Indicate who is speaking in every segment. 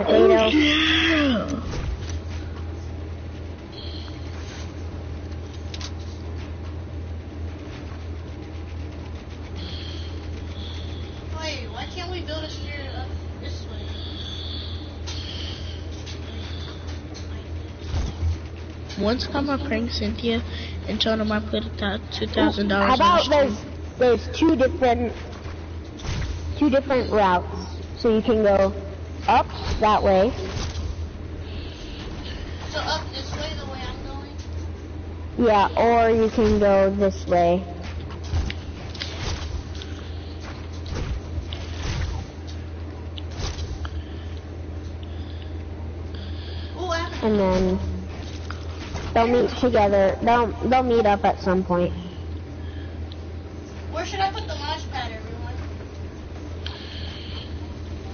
Speaker 1: Oh, potato.
Speaker 2: Yeah.
Speaker 3: Wait, why can't we build a stair up this way?
Speaker 2: One time I pranked Cynthia and told him I put two thousand
Speaker 1: How
Speaker 2: dollars.
Speaker 1: How about there's there's two different two different routes, so you can go up that way.
Speaker 3: So up this way, the way I'm going?
Speaker 1: Yeah, or you can go this way.
Speaker 3: Ooh,
Speaker 1: and then they'll meet together. They'll they'll meet up at some point.
Speaker 3: Where should I put the launch pad, everyone?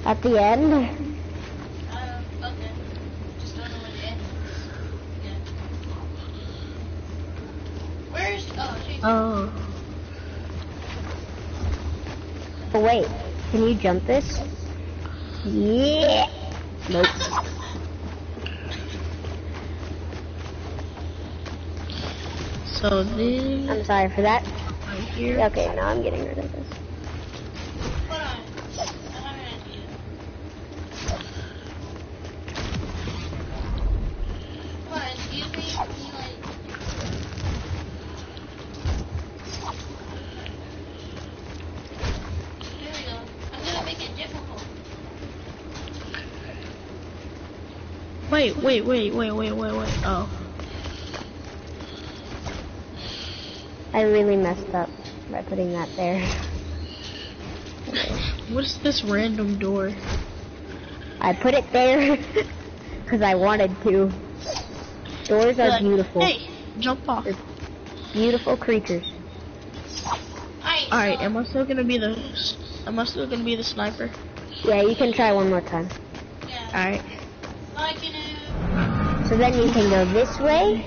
Speaker 1: At the end,
Speaker 3: Uh, okay. Just don't know where the end is. Yeah. Where's, oh,
Speaker 2: Oh.
Speaker 1: oh wait, can you jump this? Yeah. Nope.
Speaker 2: So then
Speaker 1: I'm sorry for that.
Speaker 2: right here.
Speaker 1: Okay, now I'm getting rid of this.
Speaker 2: Wait, wait, wait, wait, wait, wait, wait. Oh.
Speaker 1: I really messed up by putting that there.
Speaker 2: What is this random door?
Speaker 1: I put it there because I wanted to. Doors are
Speaker 2: Like,
Speaker 1: beautiful.
Speaker 2: Hey, jump off.
Speaker 1: Beautiful creatures.
Speaker 3: Alright,
Speaker 2: Alright,
Speaker 3: uh,
Speaker 2: am I still gonna be the am I still gonna be the sniper?
Speaker 1: Yeah, you can try one more time.
Speaker 3: yeah.
Speaker 2: Alright.
Speaker 1: So then you can go this way,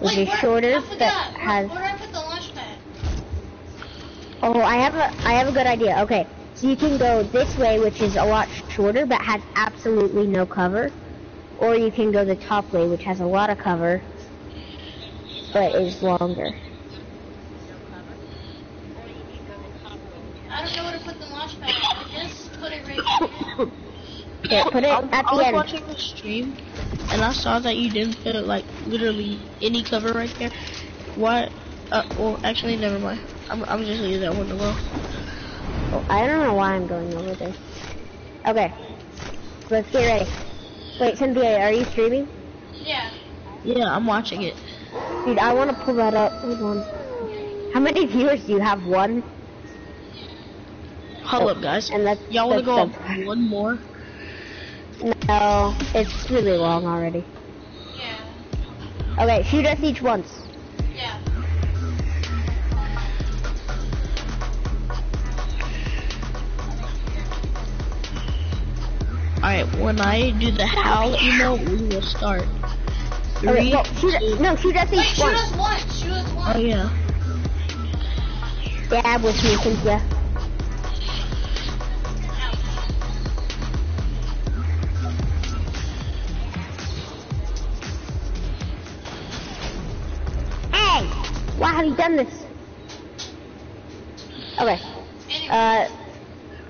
Speaker 1: which
Speaker 3: Wait,
Speaker 1: is shorter,
Speaker 3: forgot.
Speaker 1: that
Speaker 3: Where-
Speaker 1: has.
Speaker 3: Where do I put the launch pad?
Speaker 1: Oh, I have a, I have a good idea. Okay, so you can go this way, which is a lot shorter, but has absolutely no cover, or you can go the top way, which has a lot of cover, but is longer.
Speaker 3: I don't know where to put the launch pad. I just put it right here.
Speaker 1: Here, put it
Speaker 2: I,
Speaker 1: at
Speaker 2: I
Speaker 1: the
Speaker 2: was watching the stream and I saw that you didn't put like literally any cover right there. What? Uh, well, actually, never mind. I'm, I'm just leaving that one alone.
Speaker 1: Oh, I don't know why I'm going over there. Okay, let's get ready. Wait, Cynthia, are you streaming?
Speaker 3: Yeah.
Speaker 2: Yeah, I'm watching it.
Speaker 1: Dude, I want to pull that up. Hold on. How many viewers do you have? One?
Speaker 2: Hold up, guys.
Speaker 1: And that's
Speaker 2: Y'all want to go up one more?
Speaker 1: No, it's really long already.
Speaker 3: Yeah.
Speaker 1: Okay, shoot us each once.
Speaker 3: Yeah.
Speaker 2: Alright, when I do the howl emote, you know, we will start.
Speaker 1: Okay,
Speaker 2: Three,
Speaker 1: no, shoot,
Speaker 2: two-
Speaker 1: no, shoot us
Speaker 3: Wait,
Speaker 1: each
Speaker 3: shoot
Speaker 1: once.
Speaker 3: us once. Shoot us
Speaker 2: Oh
Speaker 3: once.
Speaker 2: yeah.
Speaker 1: Dab with me, Cynthia. Have you done this? Okay,
Speaker 3: Anyway,
Speaker 1: uh,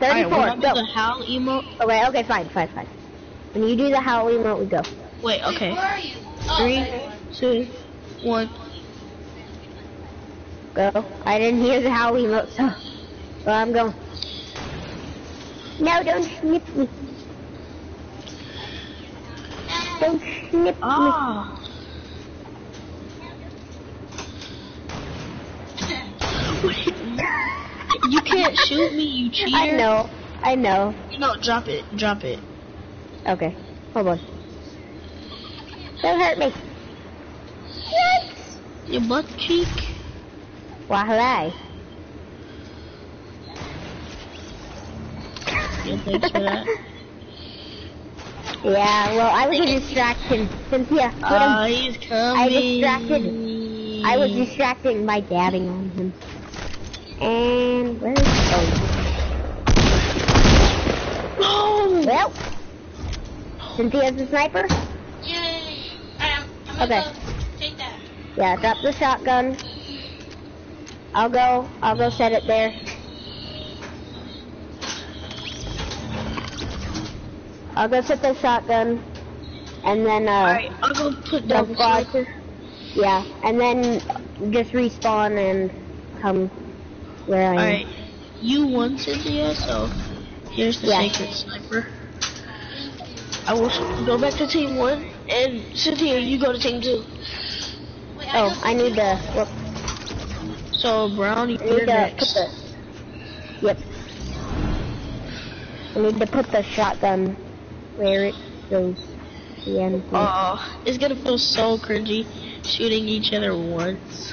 Speaker 1: 34,
Speaker 2: when I
Speaker 1: go.
Speaker 2: the howl emote.
Speaker 1: Okay, okay, fine, fine, fine. When you do the howl emote, we go.
Speaker 2: Wait,
Speaker 3: wait,
Speaker 2: okay.
Speaker 3: where are you? Oh,
Speaker 2: Three,
Speaker 3: there
Speaker 2: two, one.
Speaker 1: Go. I didn't hear the howl emote, so, so I'm going. No, don't snip me. Don't snip me.
Speaker 2: Can't shoot me, you cheater.
Speaker 1: I know, I know.
Speaker 2: No, drop it, drop it.
Speaker 1: Okay, hold on. Don't hurt me. What?
Speaker 2: Your butt cheek.
Speaker 1: Why?
Speaker 2: Yeah, thanks for that.
Speaker 1: Yeah, well, I was a distraction. Cynthia, put him.
Speaker 2: He's coming.
Speaker 1: distracted- I was distracting by dabbing on him. And where is oh. Where Help! Cynthia's the sniper?
Speaker 3: Yay! Alright, I'm, I'm gonna
Speaker 1: Okay.
Speaker 3: take that.
Speaker 1: Yeah, drop the shotgun. I'll go, I'll go set it there. I'll go set the shotgun. And then, uh,
Speaker 2: Alright, I'll go put down the sniper.
Speaker 1: Yeah, and then just respawn and come where I am.
Speaker 2: Alright, you won Cynthia, so here's the
Speaker 1: Yeah.
Speaker 2: sacred sniper. I will go back to team one, and Cynthia, you go to team two.
Speaker 3: Wait,
Speaker 1: Oh, I need the, whoop,
Speaker 2: So Brown, you're
Speaker 1: need to put
Speaker 2: next.
Speaker 1: the, yep. I need to put the shotgun where it goes. The end.
Speaker 2: Oh, it's gonna feel so cringy shooting each other once.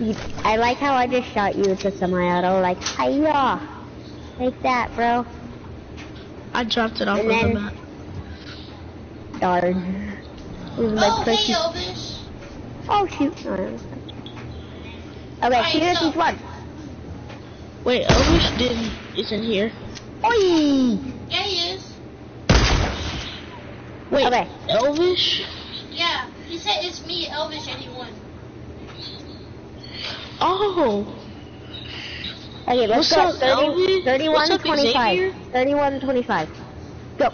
Speaker 1: You- I like how I just shot you with the semi-auto, like, hiya! Like that, bro.
Speaker 2: I dropped it off
Speaker 1: And
Speaker 2: of the map.
Speaker 1: Darn. This is
Speaker 3: Oh, hey,
Speaker 1: cushy-
Speaker 3: Elvis.
Speaker 1: Oh, shoot. No. Okay,
Speaker 3: Alright,
Speaker 1: here's
Speaker 3: so-
Speaker 1: each one.
Speaker 2: Wait, Elvish didn't isn't here.
Speaker 1: Oi!
Speaker 3: Yeah, he is.
Speaker 2: Wait,
Speaker 1: Okay.
Speaker 2: Elvish?
Speaker 3: Yeah, he said it's me, Elvis, and he won.
Speaker 2: Oh,
Speaker 1: Okay, let's
Speaker 2: What's
Speaker 1: go.
Speaker 2: up,
Speaker 1: 30, 31,
Speaker 2: What's up,
Speaker 1: 25.
Speaker 2: Xavier?
Speaker 1: 31, 25. Go.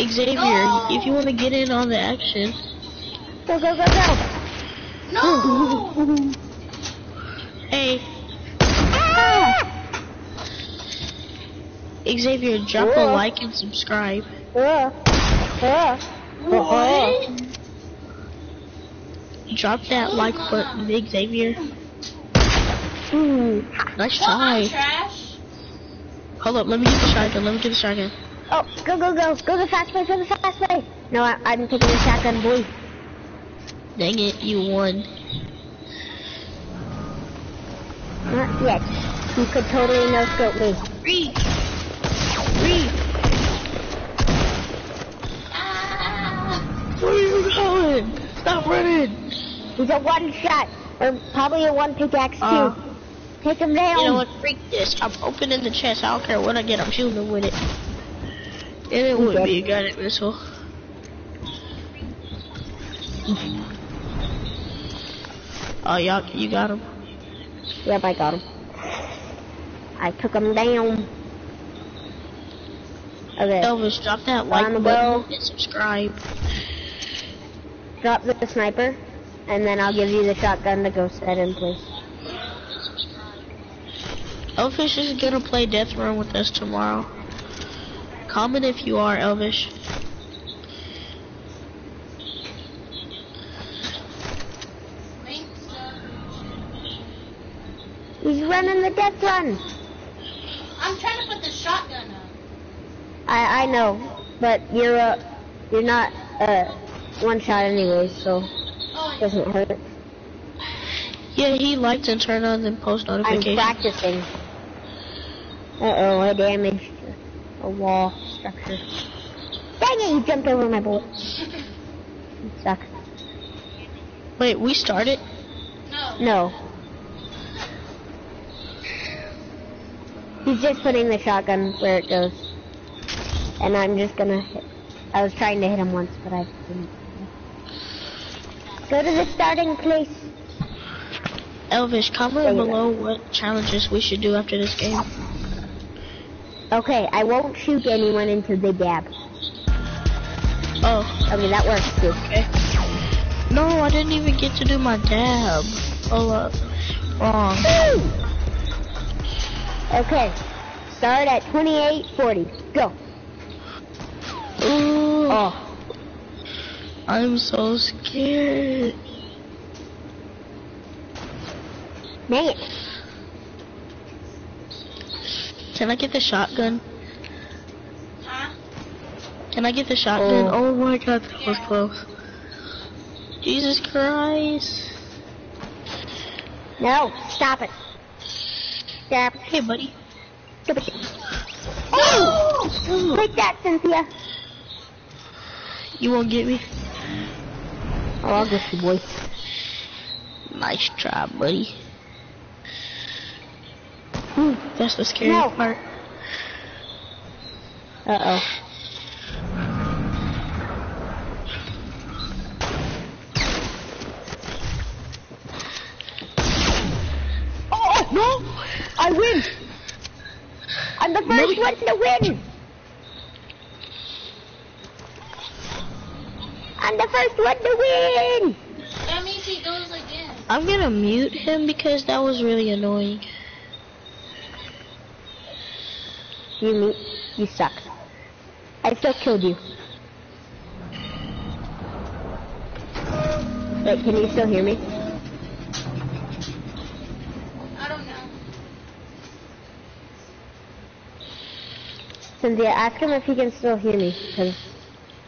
Speaker 2: Xavier,
Speaker 3: No.
Speaker 2: if you want to get in on the action,
Speaker 1: Go, go, go, go.
Speaker 3: No!
Speaker 2: hey,
Speaker 1: Ah!
Speaker 2: Xavier, drop a like and subscribe.
Speaker 1: Uh, uh,
Speaker 3: What?
Speaker 2: Drop that like button, Xavier.
Speaker 1: Ooh,
Speaker 2: Nice
Speaker 3: Well,
Speaker 2: try.
Speaker 3: trash.
Speaker 2: Hold up, let me get the shotgun. Let me get the shotgun.
Speaker 1: Oh, go, go, go. Go the fast way, go the fast way. No, I, I'm taking the shotgun, boy.
Speaker 2: Dang it, you won.
Speaker 1: Not yet. You could totally no-scope me.
Speaker 2: Three.
Speaker 1: He's a one shot. Or probably a one pickaxe too.
Speaker 2: Uh,
Speaker 1: Take him down.
Speaker 2: You know what? Freak this. I'm opening the chest. I don't care what I get. I'm shooting him with it. And it would be a guided missile. Oh, y'all, you got him.
Speaker 1: Yep, I got him. I took him down. Okay,
Speaker 2: Elvis, drop that like button and subscribe.
Speaker 1: drop the sniper, and then I'll give you the shotgun to go set in place.
Speaker 2: Elvish is gonna play Death Run with us tomorrow. Comment if you are Elvish.
Speaker 1: He's running the death run.
Speaker 3: I'm trying to put the shotgun up.
Speaker 1: I I know, but you're uh, you're not uh one shot anyways, so it doesn't hurt.
Speaker 2: Yeah, he likes and turn on and post
Speaker 1: on.
Speaker 2: I'm
Speaker 1: practicing. Uh oh, I damaged a wall structure. Dang it, you jumped over my bullet. You suck.
Speaker 2: Wait, we started?
Speaker 3: no.
Speaker 1: No. He's just putting the shotgun where it goes. And I'm just gonna hit. I was trying to hit him once, but I didn't. Go to the starting place.
Speaker 2: Elvish, comment
Speaker 1: There you go.
Speaker 2: below what challenges we should do after this game.
Speaker 1: Okay, I won't shoot anyone until they dab.
Speaker 2: Oh,
Speaker 1: Okay, that works too.
Speaker 2: okay. No, I didn't even get to do my dab. Oh, up. Wrong.
Speaker 1: Okay, start at 2840. Go.
Speaker 2: Ooh,
Speaker 1: Oh,
Speaker 2: I'm so scared.
Speaker 1: dang it.
Speaker 2: Can I get the shotgun?
Speaker 3: Huh?
Speaker 2: Can I get the shotgun?
Speaker 1: Oh.
Speaker 2: Oh, my god, that was close. Jesus Christ.
Speaker 1: No, stop it. Stop.
Speaker 2: Hey, buddy.
Speaker 1: Stop it. Oh! Take that, Cynthia.
Speaker 2: You won't get me?
Speaker 1: Oh, I'll get you, boy.
Speaker 2: Nice try, buddy.
Speaker 1: Ooh.
Speaker 2: That's the scary
Speaker 1: No.
Speaker 2: part.
Speaker 1: Uh oh. Oh no! I win! I'm the first
Speaker 2: Maybe-
Speaker 1: one to win! I'm the first one to win!
Speaker 3: That means he goes again.
Speaker 2: I'm gonna mute him because that was really annoying.
Speaker 1: You me, you suck. I still killed you. Wait, can you still hear me?
Speaker 3: I don't know.
Speaker 1: Cynthia, ask him if he can still hear me, because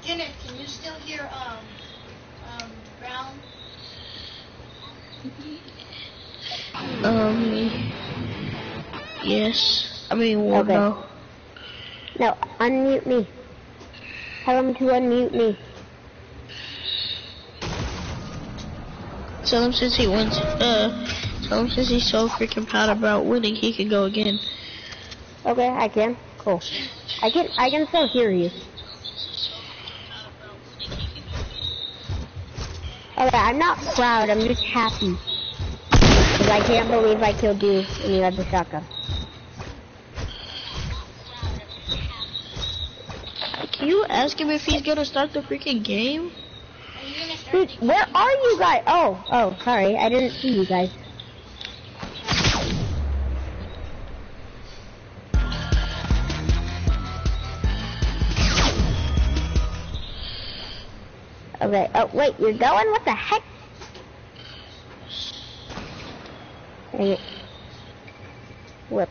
Speaker 3: Jenner, can you still hear um um Brown?
Speaker 2: Um. Yes. I mean, well,
Speaker 1: Okay.
Speaker 2: no.
Speaker 1: no, unmute me. Tell him to unmute me.
Speaker 2: Tell him since he wins. Uh. Tell him since he's so freaking proud about winning, he can go again.
Speaker 1: Okay, I can. Cool. I can I can still hear you. Okay, I'm not proud, I'm just happy. Because I can't believe I killed you and you had the shotgun.
Speaker 2: Can you ask him if he's gonna start the freaking game?
Speaker 3: Are you gonna start
Speaker 1: Dude, where are you guys? Oh, oh, sorry, I didn't see you guys. Okay, oh wait, you're going? What the heck? Dang. Whip.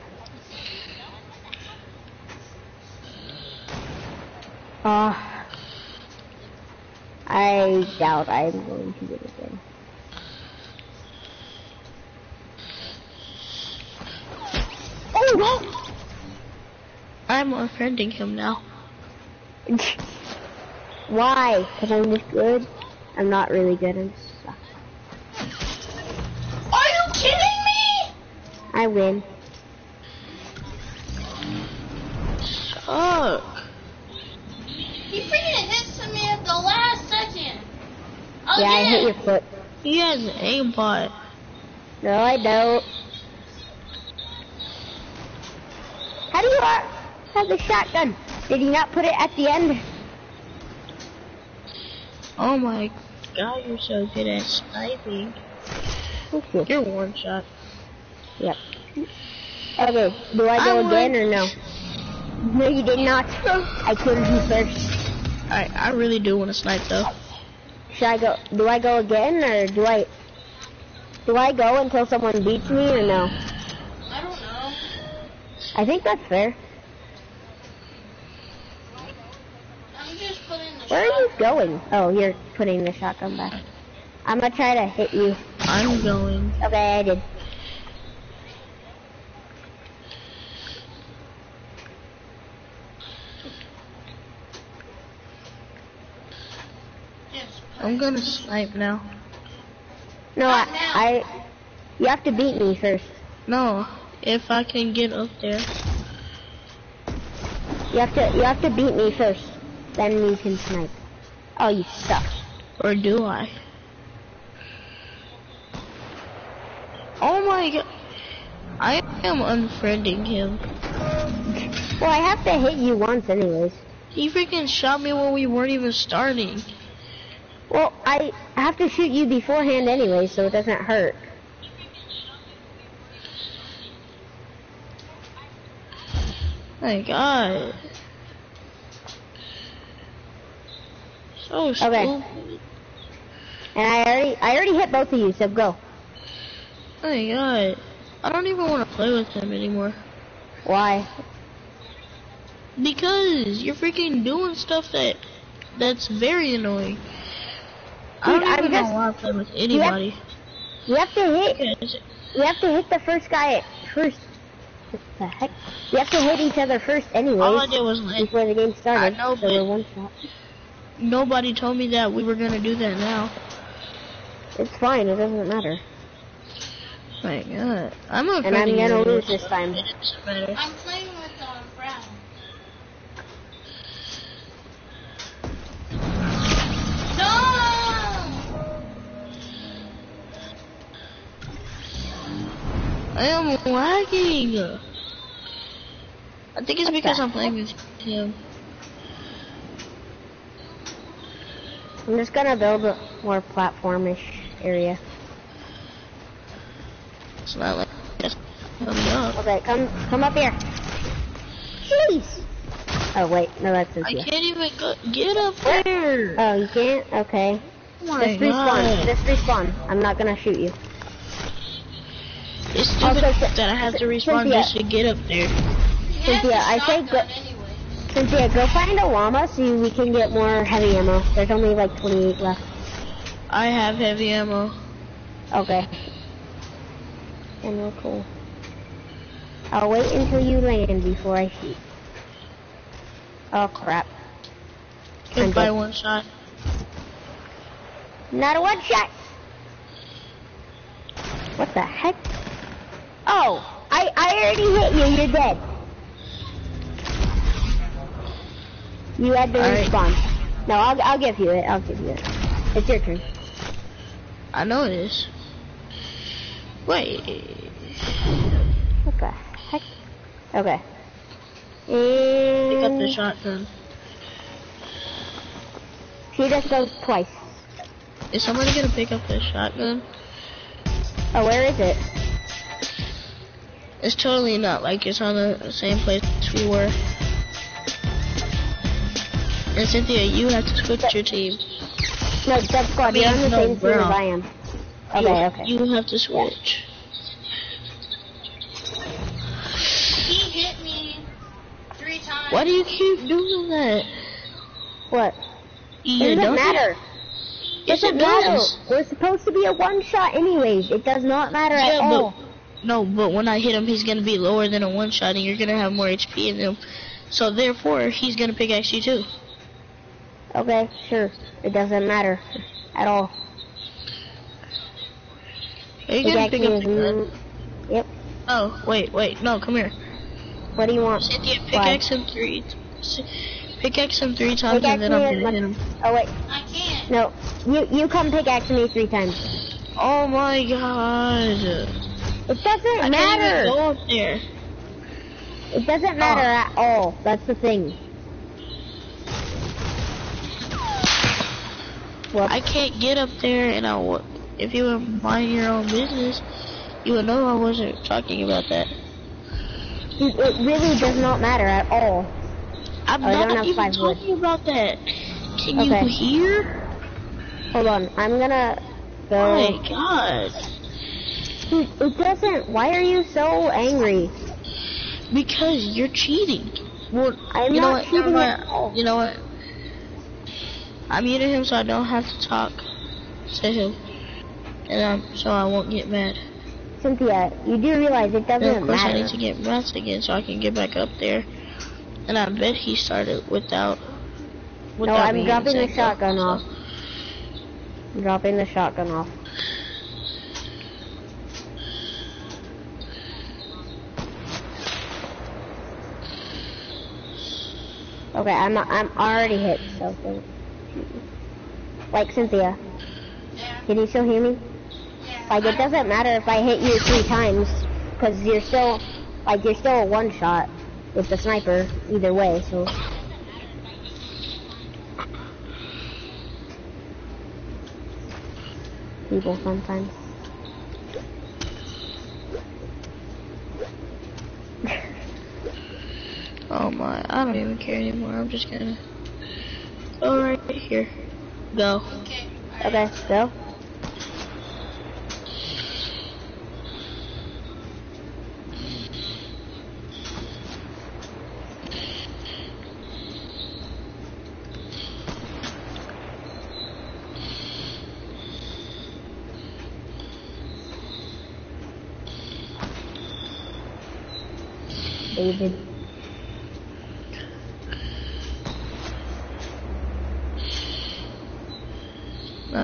Speaker 1: Ah. I doubt I'm going to get it again. Oh no!
Speaker 2: I'm unfriending him now.
Speaker 1: Why? Because I'm just good? I'm not really good. I'm suck.
Speaker 3: Are you kidding me?
Speaker 1: I win.
Speaker 2: Fuck.
Speaker 3: He freaking hits me at the last second. Oh
Speaker 1: yeah, I hit your foot.
Speaker 2: He has an aimbot.
Speaker 1: No, I don't. How do you have the shotgun? Did you not put it at the end?
Speaker 2: Oh my god, you're so good at sniping.
Speaker 1: You.
Speaker 2: You're one shot.
Speaker 1: Yep. Okay, do I go
Speaker 2: I
Speaker 1: again or no? No, you did not. I killed you first.
Speaker 2: I I really do want to snipe though.
Speaker 1: Should I go? Do I go again or do I? Do I go until someone beats me or no?
Speaker 3: I don't know.
Speaker 1: I think that's fair.
Speaker 3: I'm just putting the
Speaker 1: Where are you going? Oh, you're putting the shotgun back. I'm gonna try to hit you.
Speaker 2: I'm going.
Speaker 1: Okay, I did.
Speaker 2: I'm gonna snipe now.
Speaker 1: No,
Speaker 3: oh,
Speaker 1: I,
Speaker 3: now.
Speaker 1: I. You have to beat me first.
Speaker 2: No, if I can get up there.
Speaker 1: You have to. You have to beat me first. Then you can snipe. Oh, you suck.
Speaker 2: Or do I? Oh my god. I am unfriending him.
Speaker 1: Well, I have to hit you once, anyways.
Speaker 2: He freaking shot me when we weren't even starting.
Speaker 1: Well, I have to shoot you beforehand anyway, so it doesn't hurt.
Speaker 2: My god. So stupid. Okay.
Speaker 1: And I already, I already hit both of you, so go.
Speaker 2: Oh my god. I don't even want to play with him anymore.
Speaker 1: Why?
Speaker 2: Because you're freaking doing stuff that that's very annoying. I don't
Speaker 1: I'm
Speaker 2: even
Speaker 1: just-
Speaker 2: know why I play with anybody.
Speaker 1: You have to hit.
Speaker 2: Because
Speaker 1: You have to hit the first guy at first. What the heck? You have to hit each other first, anyway.
Speaker 2: all I did was like,
Speaker 1: before the game started.
Speaker 2: I know,
Speaker 1: so
Speaker 2: but-
Speaker 1: one shot.
Speaker 2: nobody told me that we were gonna do that now.
Speaker 1: It's fine. It doesn't matter.
Speaker 2: My God, I'm a.
Speaker 1: And I'm gonna lose this time.
Speaker 2: It doesn't matter. I am lagging. I think it's
Speaker 1: What
Speaker 2: because I'm playing with him.
Speaker 1: I'm just gonna build a more platformish area.
Speaker 2: It's not like up.
Speaker 1: Okay, come come up here. Jeez. Oh wait, no, that's
Speaker 2: I
Speaker 1: Cynthia.
Speaker 2: can't even go, get up there.
Speaker 1: Oh, you can't? Okay.
Speaker 2: Oh
Speaker 1: Just respawn.
Speaker 2: God.
Speaker 1: Just respawn. I'm not gonna shoot you.
Speaker 2: It's stupid
Speaker 1: Also,
Speaker 2: that I have to respawn
Speaker 1: Cynthia.
Speaker 2: just to get up there.
Speaker 3: He has
Speaker 1: Cynthia,
Speaker 3: a
Speaker 1: I say go-
Speaker 3: anyway.
Speaker 1: Cynthia, go find a llama so we can get more heavy ammo. There's only like 28 left.
Speaker 2: I have heavy ammo.
Speaker 1: Okay. And we're cool. I'll wait until you land before I shoot. Oh crap. I'm
Speaker 2: Hit by one shot.
Speaker 1: Not a one shot! What the heck? Oh! I, I already hit you, you're dead. You had to
Speaker 2: Alright.
Speaker 1: respawn. No, I'll, I'll give you it, I'll give you it. It's your turn.
Speaker 2: I know it is. Wait.
Speaker 1: What the heck? Okay.
Speaker 2: Pick up the
Speaker 1: And
Speaker 2: shotgun.
Speaker 1: she just goes twice.
Speaker 2: Is somebody gonna pick up the shotgun?
Speaker 1: Oh, where is it?
Speaker 2: It's totally not like it's on the same place we were. And Cynthia, you have to switch your team.
Speaker 1: No, Dead Squad, you're on the same team as
Speaker 2: bro.
Speaker 1: I am.
Speaker 2: you,
Speaker 1: Okay, okay.
Speaker 2: You have to switch.
Speaker 3: He hit me three times.
Speaker 2: Why do you keep doing that?
Speaker 1: What?
Speaker 2: You
Speaker 1: It doesn't
Speaker 2: don't-
Speaker 1: matter.
Speaker 2: Yes,
Speaker 1: doesn't matter. We're supposed to be a one shot anyways. It does not matter at all.
Speaker 2: But no, but when I hit him, he's gonna be lower than a one shot, and you're gonna have more HP in him. So therefore, he's gonna pickaxe you too.
Speaker 1: Okay, sure. It doesn't matter at all.
Speaker 2: Are you gonna pick up the?
Speaker 1: Yep.
Speaker 2: Oh, wait, wait, no, come here.
Speaker 1: What do you want?
Speaker 2: Cynthia, pickaxe him three. s- Pickaxe him three times,
Speaker 1: Pickaxe
Speaker 2: and then I'm
Speaker 1: as
Speaker 2: gonna hit him.
Speaker 1: Oh wait,
Speaker 3: I can't.
Speaker 1: no. You you come pickaxe me three times.
Speaker 2: Oh my god!
Speaker 1: It doesn't
Speaker 2: even
Speaker 1: matter.
Speaker 2: go up there.
Speaker 1: It doesn't matter
Speaker 2: Oh.
Speaker 1: at all. That's the thing. Well,
Speaker 2: I can't get up there, and I if you were mind your own business, you would know I wasn't talking about that.
Speaker 1: it, it really does not matter at all.
Speaker 2: I'm
Speaker 1: Oh, don't
Speaker 2: even
Speaker 1: wood.
Speaker 2: talking about that. Can
Speaker 1: Okay.
Speaker 2: you hear?
Speaker 1: Hold on, I'm gonna
Speaker 2: Oh
Speaker 1: go.
Speaker 2: my god!
Speaker 1: Dude, it doesn't. Why are you so angry?
Speaker 2: Because you're cheating. Well,
Speaker 1: I'm
Speaker 2: you know
Speaker 1: not
Speaker 2: what?
Speaker 1: cheating at all.
Speaker 2: You know what? I muted him so I don't have to talk to him, and um, so I won't get mad.
Speaker 1: Cynthia, you do realize it doesn't matter.
Speaker 2: of course, I need to get mats again so I can get back up there. And I bet he started without. without
Speaker 1: No,
Speaker 2: I'm
Speaker 1: dropping the shotgun off. I'm dropping the shotgun off. Okay, I'm I'm already hit, so. Like Cynthia,
Speaker 3: Yeah.
Speaker 1: can you still hear me?
Speaker 3: Yeah.
Speaker 1: Like it doesn't matter if I hit you three times, because you're still, like you're still a one shot with the sniper either way. So people sometimes.
Speaker 2: Oh my, I don't even care anymore. I'm just gonna go right here. Go.
Speaker 3: Okay.
Speaker 1: Okay, go.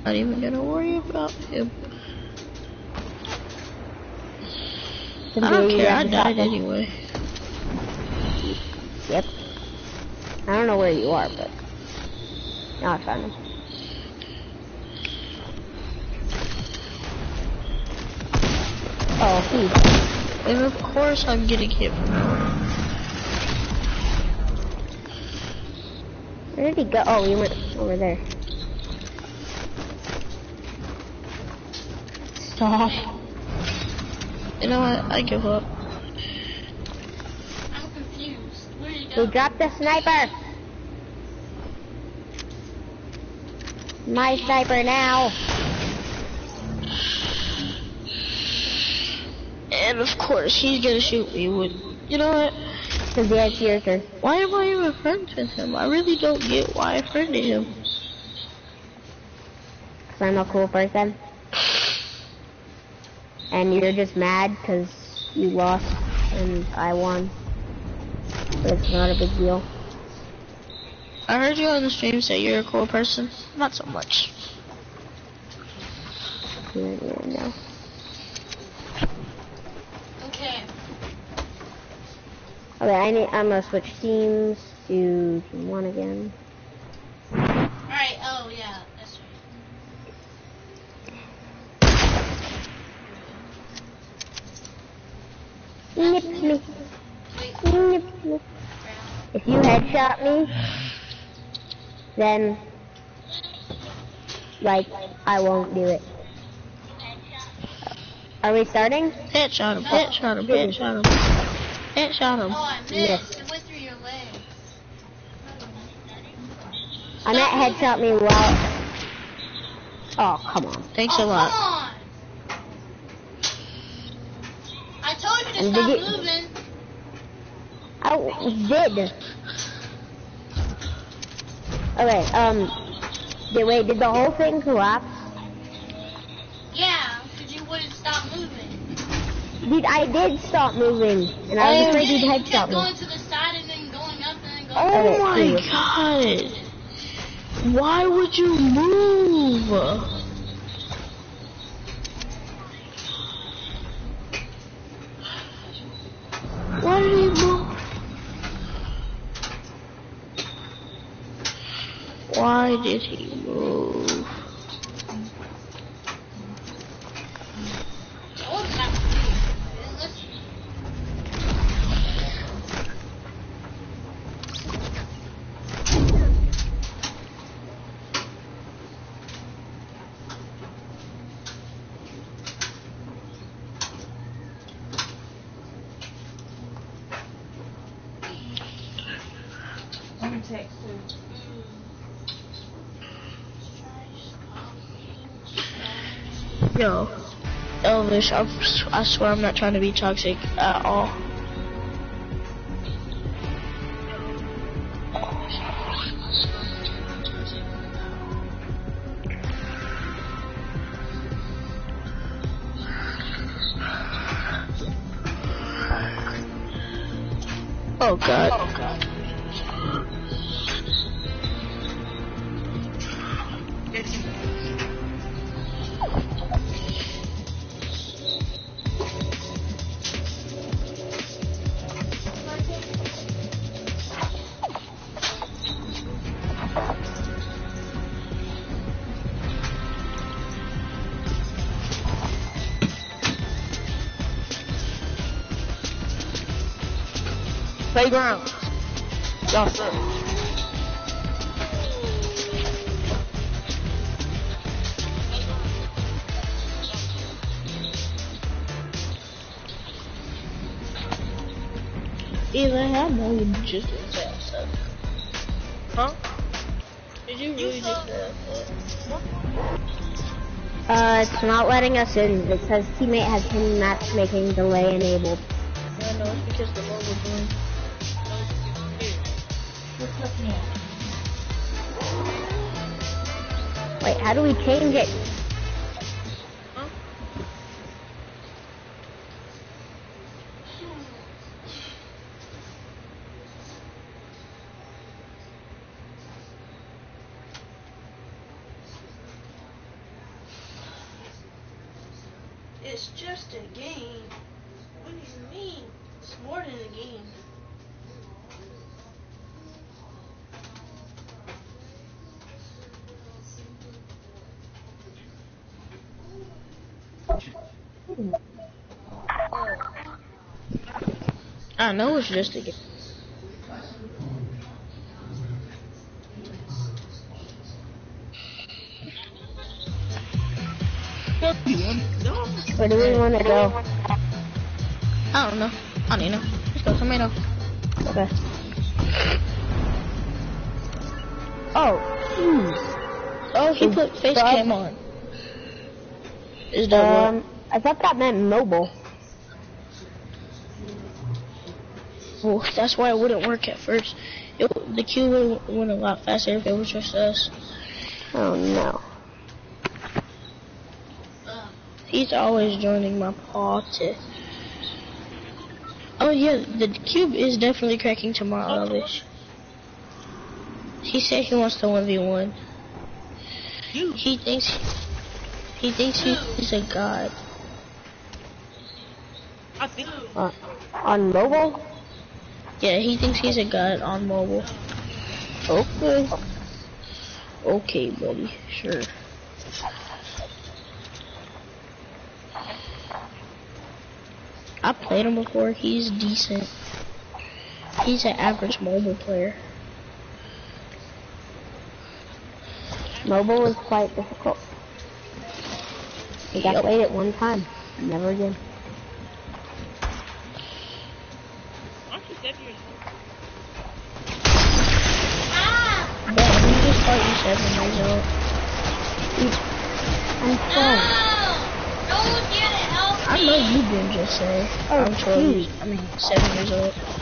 Speaker 2: Not even gonna worry about him. I don't care. I died anyway.
Speaker 1: Yep. I don't know where you are, but now I found him. Oh, he.
Speaker 2: And of course I'm getting hit from.
Speaker 1: Where did he go? Oh, he went over there. Stop.
Speaker 2: You know what? I give up.
Speaker 3: I'm confused. Where did he
Speaker 1: He
Speaker 3: go?
Speaker 1: dropped the sniper. My sniper now.
Speaker 2: And of course he's gonna shoot me with. You know what?
Speaker 1: Cause yeah, it's your turn.
Speaker 2: Why am I even friends with him? I really don't get why I friended him.
Speaker 1: Cause I'm a cool person. And you're just mad cause you lost and I won. But it's not a big deal.
Speaker 2: I heard you on the stream say you're a cool person. Not so much.
Speaker 1: Yeah, yeah, no.
Speaker 3: Okay.
Speaker 1: Okay, I need, I'm gonna switch teams to team one again.
Speaker 3: Alright, oh yeah, that's
Speaker 1: Nip me, nip me. If you headshot me, then, like, I won't do it. Are we starting?
Speaker 2: Headshot him, headshot him, headshot him. Headshot him.
Speaker 3: Oh, I missed.
Speaker 1: Yes.
Speaker 3: It went through your leg.
Speaker 1: I meant headshot me while. Oh, come on.
Speaker 2: Thanks
Speaker 3: oh,
Speaker 2: a lot.
Speaker 3: Oh, Come on. I told you to
Speaker 1: And
Speaker 3: stop
Speaker 1: did you-
Speaker 3: moving.
Speaker 1: I did. Okay, um, did, wait, did the whole thing collapse?
Speaker 3: Yeah, because you wouldn't stop moving.
Speaker 1: Dude, I did stop moving, and I was
Speaker 3: You
Speaker 1: afraid you'd
Speaker 3: you
Speaker 1: headshot
Speaker 3: kept
Speaker 1: me.
Speaker 3: going to the side and then going up and then going
Speaker 2: Oh
Speaker 1: Okay,
Speaker 2: my god. Why would you move? Why did he move? Why did he move?
Speaker 3: I wasn't that You didn't listen.
Speaker 2: Yo, Elvis, I, I swear I'm not trying to be toxic at all. Oh god. Oh, Playground. Y'all sir. Even I know you just didn't say that stuff. Huh? Did you really just say that?
Speaker 1: Uh, it's not letting us in. It says teammate has hidden matchmaking delay enabled.
Speaker 2: I know it's because the mobile doing.
Speaker 1: Wait, how do we change it?
Speaker 2: Huh? It's just a game. What do you I know it's just a game.
Speaker 1: Where do we want to go?
Speaker 2: I don't know. I don't know. Let's go tomato.
Speaker 1: Okay. Oh, hmm.
Speaker 2: Oh, he put face cam on. Is that what?
Speaker 1: I thought that meant mobile.
Speaker 2: Well, that's why it wouldn't work at first. It, the queue would went a lot faster if it was just us.
Speaker 1: Oh no.
Speaker 2: He's always joining my party. Oh yeah, the cube is definitely cracking tomorrow, Elvish. He said he wants to 1v1. He thinks he thinks he's a god.
Speaker 1: Uh, on mobile?
Speaker 2: Yeah, he thinks he's a god on mobile.
Speaker 1: Okay.
Speaker 2: Okay, buddy, sure. I played him before. He's decent. He's an average mobile player.
Speaker 1: Mobile is quite difficult. I
Speaker 2: Yep.
Speaker 1: played it one time. Never again.
Speaker 4: 47 years old.
Speaker 1: I'm
Speaker 3: fine.
Speaker 1: No!
Speaker 3: don't get No,
Speaker 2: I know you didn't just say.
Speaker 1: Oh,
Speaker 2: I'm 12. I mean, 7 years old.